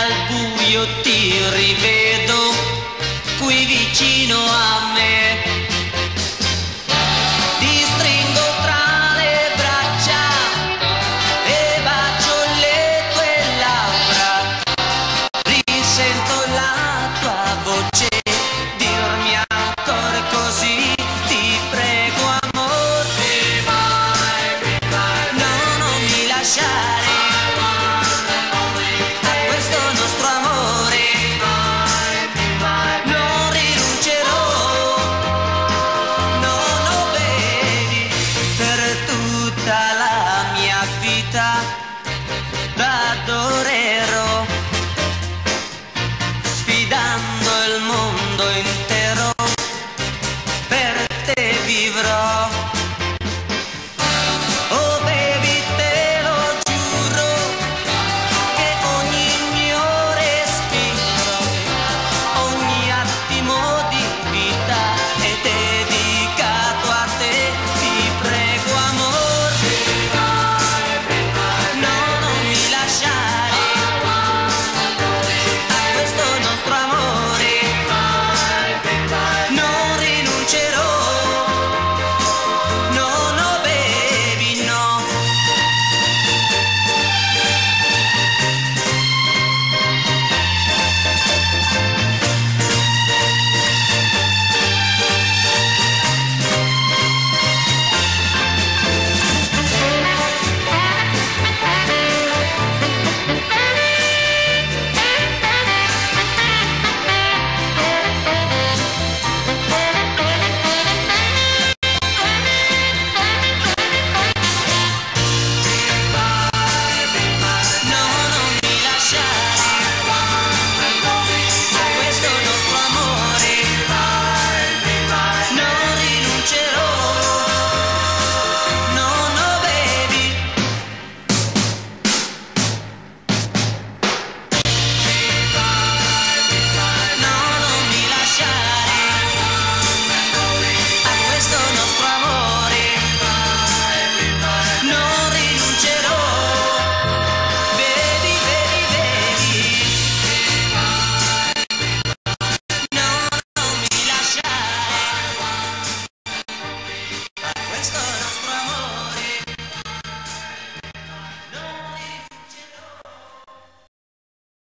al buio ti rivedo qui vicino a me. vita da torero, sfidando il mondo intero, per te vivrò.